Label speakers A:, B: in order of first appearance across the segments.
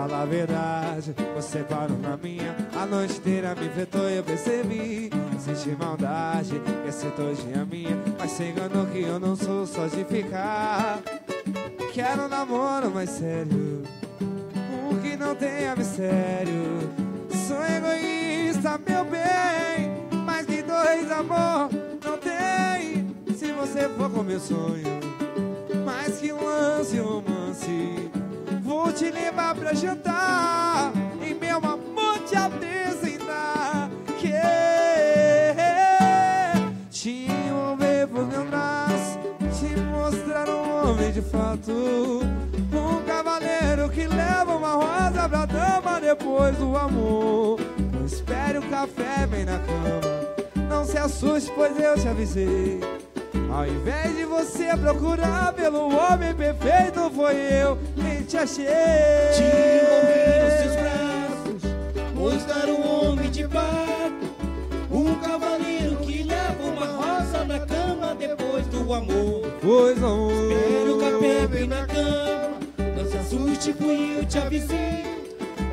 A: Fala a verdade, você parou na minha. A noite inteira me enfrentou e eu percebi. Senti maldade, esse é minha. Mas você enganou que eu não sou só de ficar. Quero um namoro mais sério. Um que não tenha mistério. Sou egoísta, meu bem. Mais que dois, amor, não tem. Se você for com meu sonho mais que um lance romance Vou te levar pra jantar E meu amor te apresentar Que Te envolver por meu braço Te mostrar um homem de fato. Um cavaleiro que leva uma rosa pra dama Depois do amor. Não espere o café bem na cama. Não se assuste, pois eu te avisei ao invés de você procurar pelo homem perfeito, foi eu quem te achei.
B: Te envolver nos seus braços, mostrar um homem de fato, um cavaleiro que leva uma rosa na cama depois do amor.
A: Pois não.
B: Espera o café bem na cama, não se assuste, fui eu te avisei.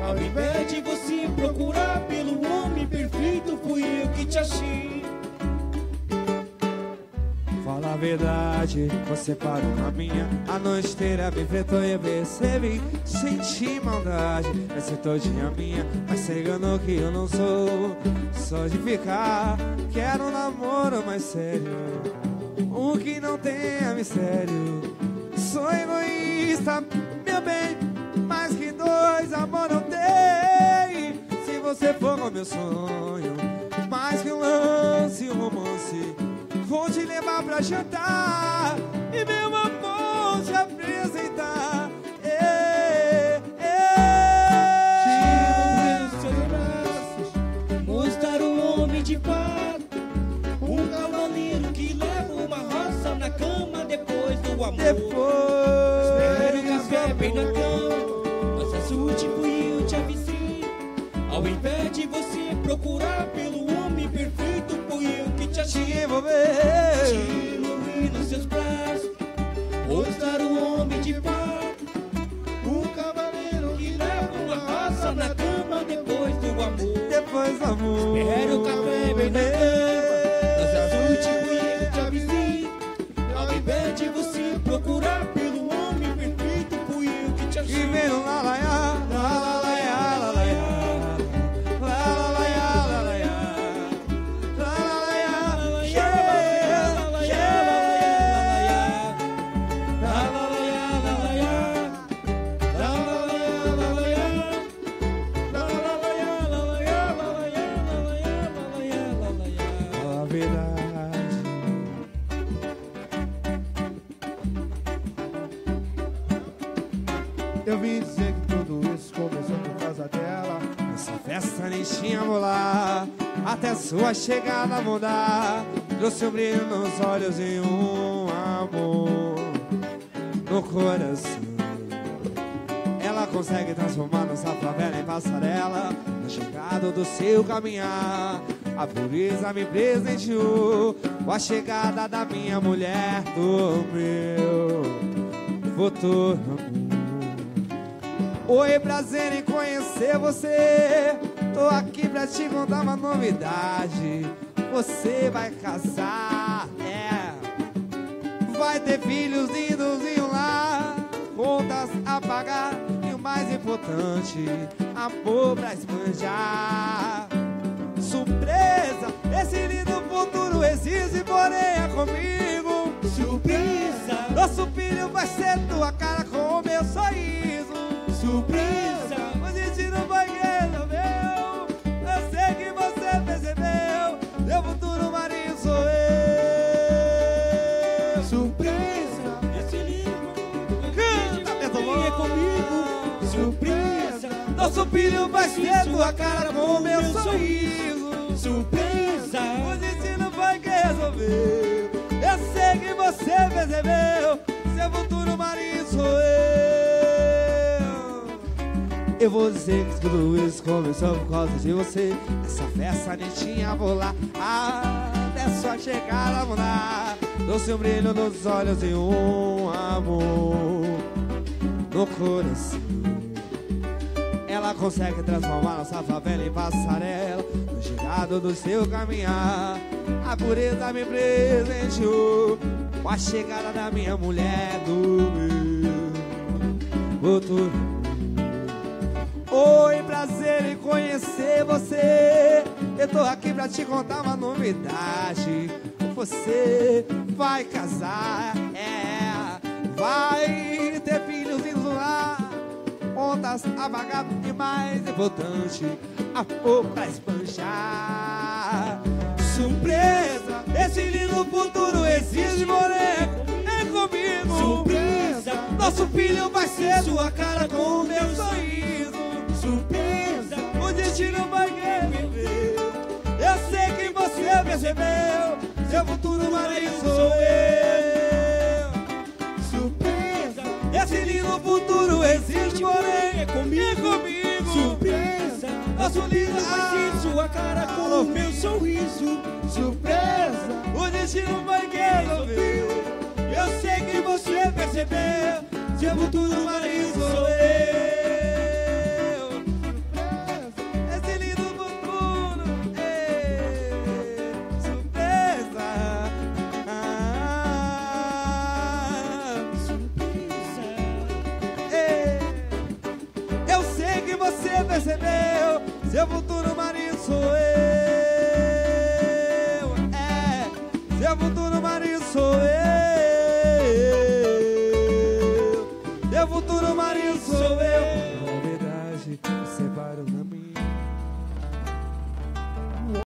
B: Ao invés de você procurar pelo homem perfeito, fui eu que te achei.
A: Fala a verdade, você parou na minha A noite inteira me enfrentou e eu percebi. Senti maldade, essa todinha minha Mas você enganou que eu não sou. Só de ficar Quero um namoro mais sério. Um que não tenha mistério. Sou egoísta, meu bem Mais que dois, amor não tem Se você for com meu sonho Mais que um lance, um romance Vou te levar pra jantar E meu amor te apresentar Ê, ê.
B: Te nos seus braços, mostrar um homem de fato, um cavaleiro que leva uma rosa na cama depois do amor.
A: Depois
B: Espere o café bem na cama, mas assuste fui eu te avisei. Ao invés de você procurar pelo Depois amor Espere o café bem na cama, se assuste, fui eu te avisei. Ao invés de você procurar pelo homem perfeito, fui eu que te
A: E
B: achei.
A: vem no
C: Eu vim dizer que tudo isso começou por causa dela.
A: Essa festa nem tinha molar Até sua chegada mudar. Trouxe um brilho nos olhos e um amor No coração. Ela consegue transformar nossa favela em passarela. Na chegada do seu caminhar A pureza me presenteou Com a chegada da minha mulher Do meu futuro amor Oi, prazer em conhecer você. Tô aqui pra te contar uma novidade. Você vai casar, é. Vai ter filhos lindos e um lar. Contas a pagar e o mais importante, amor pra esbanjar. Surpresa, esse lindo futuro existe, porém é comigo.
B: Surpresa,
A: Nosso filho vai ser tua cara com o meu sorriso. Nosso filho vai ser tua cara com o meu sorriso.
B: surpresa.
A: O destino foi que resolveu. Eu sei que você percebeu, seu futuro marido sou eu. Eu vou dizer que tudo isso começou por causa de você. Essa festa nem tinha vou lá. Até sua chegada mudar. Doce um brilho nos olhos e um amor no coração. Ela consegue transformar nossa favela em passarela. No girado do seu caminhar A pureza me presenteou Com a chegada da minha mulher do meu futuro. Oi, prazer em conhecer você. Eu tô aqui pra te contar uma novidade. Você vai casar, é Vai ter Contas a e mais importante Amor pra espanchar Surpresa, esse lindo futuro exige boneco Vem comigo
B: Surpresa,
A: Nosso filho vai ser sua cara com o meu sorriso
B: surpresa,
A: o destino vai reviver. Eu sei que você percebeu. Seu futuro marido sou eu. Esse lindo futuro existe, porém.
B: é comigo.
A: comigo.
B: surpresa.
A: Nosso lindo
B: Vai ser sua cara com o meu sorriso.
A: Surpresa, o destino vai resolver. Eu sei que você percebeu. Seu futuro marido sou eu. Seu futuro marido sou eu. Seu futuro marido sou eu.